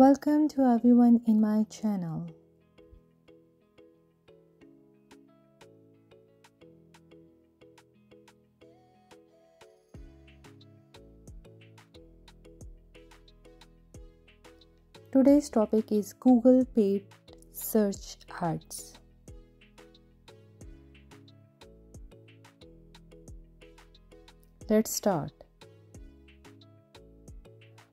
Welcome to everyone in my channel. Today's topic is Google paid search ads. Let's start.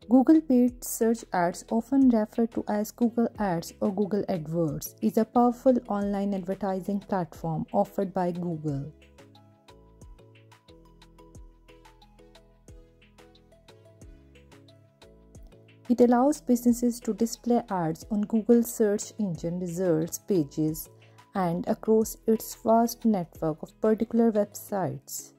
Google paid search ads, often referred to as Google Ads or Google AdWords, is a powerful online advertising platform offered by Google. It allows businesses to display ads on Google search engine results pages and across its vast network of particular websites.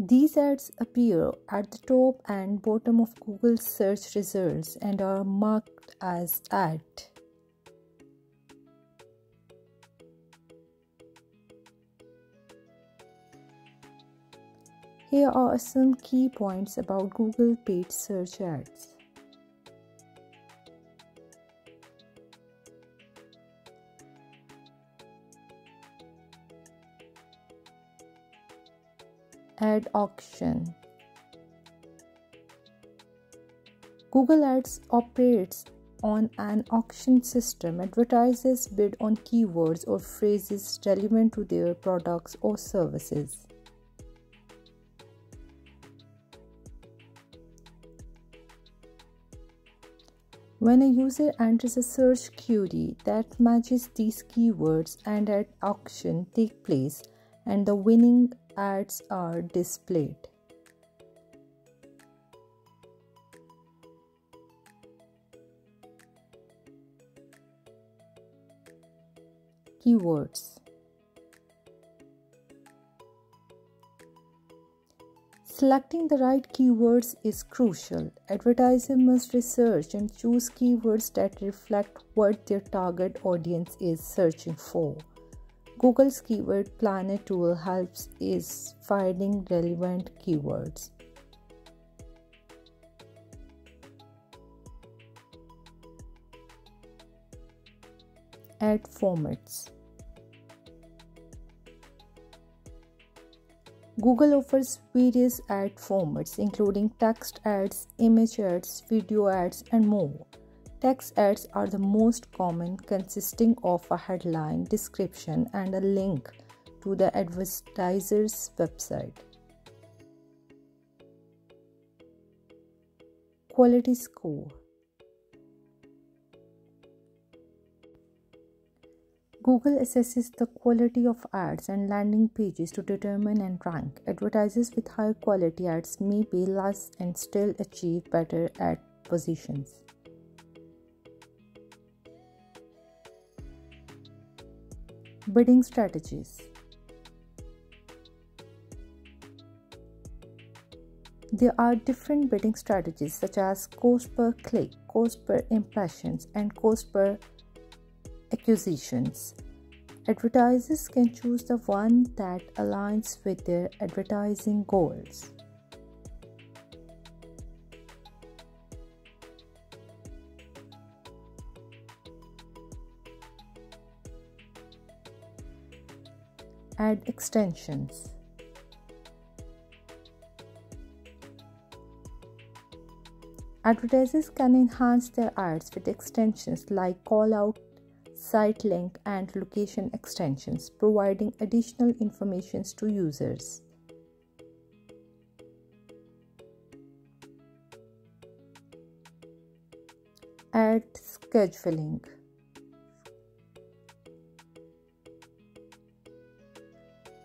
These ads appear at the top and bottom of Google search results and are marked as ad. Here are some key points about Google paid search ads. Ad auction. Google Ads operates on an auction system. Advertisers bid on keywords or phrases relevant to their products or services. When a user enters a search query that matches these keywords and at auction take place and the winning ads are displayed. Keywords Selecting the right keywords is crucial. Advertisers must research and choose keywords that reflect what their target audience is searching for. Google's Keyword Planner tool helps is finding relevant keywords. Ad formats. Google offers various ad formats including text ads, image ads, video ads, and more. Text ads are the most common, consisting of a headline, description, and a link to the advertiser's website. Quality score Google assesses the quality of ads and landing pages to determine ad rank. Advertisers with higher quality ads may pay less and still achieve better ad positions. Bidding strategies There are different bidding strategies such as cost per click, cost per impressions, and cost per acquisitions. Advertisers can choose the one that aligns with their advertising goals. Ad extensions. Advertisers can enhance their ads with extensions like call out, site link, and location extensions, providing additional information to users. Ad scheduling.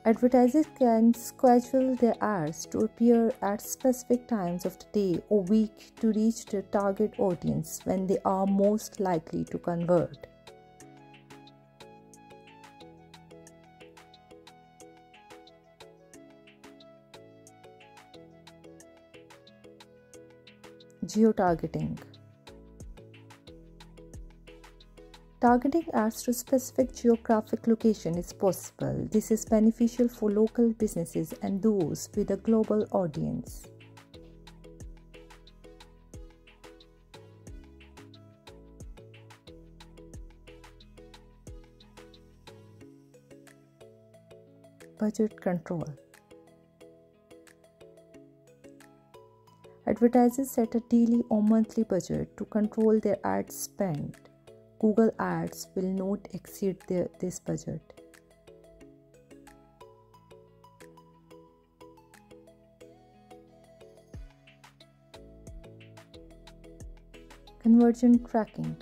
Advertisers can schedule their ads to appear at specific times of the day or week to reach their target audience when they are most likely to convert. Geotargeting Targeting ads to specific geographic location is possible. This is beneficial for local businesses and those with a global audience. Budget control. Advertisers set a daily or monthly budget to control their ad spend. Google Ads will not exceed their, this budget. Conversion tracking.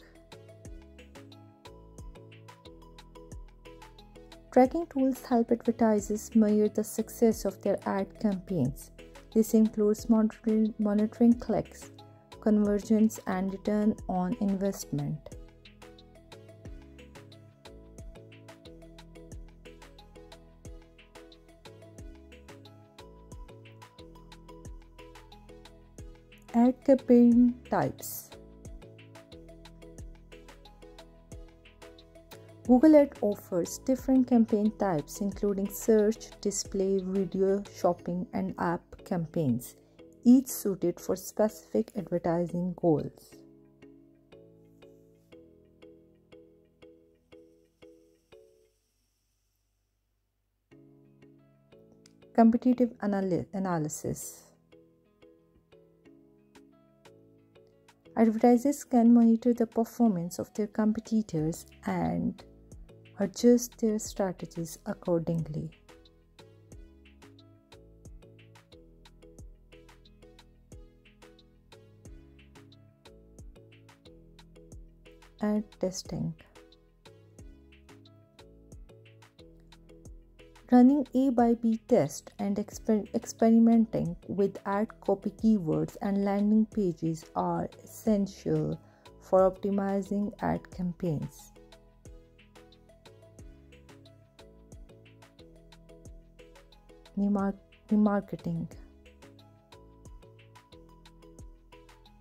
Tracking tools help advertisers measure the success of their ad campaigns. This includes monitoring, monitoring clicks, conversions, and return on investment. Ad campaign types. Google Ad offers different campaign types including search, display, video, shopping, and app campaigns, each suited for specific advertising goals. Competitive analysis Advertisers can monitor the performance of their competitors and adjust their strategies accordingly. Ad testing. Running A by B test and exper- experimenting with ad copy keywords and landing pages are essential for optimizing ad campaigns. Remarketing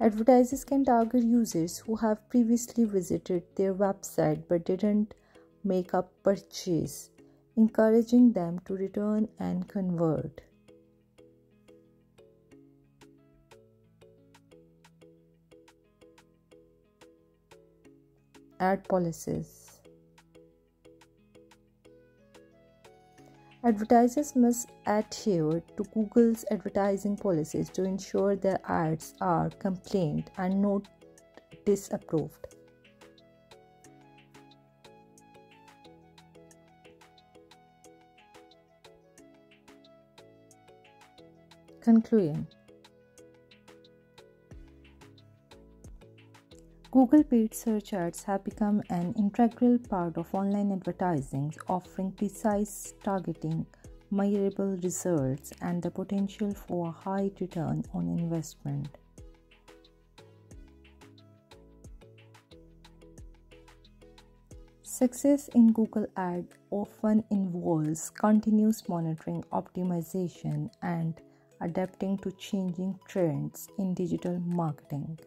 Advertisers can target users who have previously visited their website but didn't make a purchase encouraging them to return and convert. Ad policies. Advertisers must adhere to Google's advertising policies to ensure their ads are complained and not disapproved. Conclusion Google paid search ads have become an integral part of online advertising, offering precise targeting, measurable results, and the potential for a high return on investment. Success in Google Ad often involves continuous monitoring, optimization, and adapting to changing trends in digital marketing.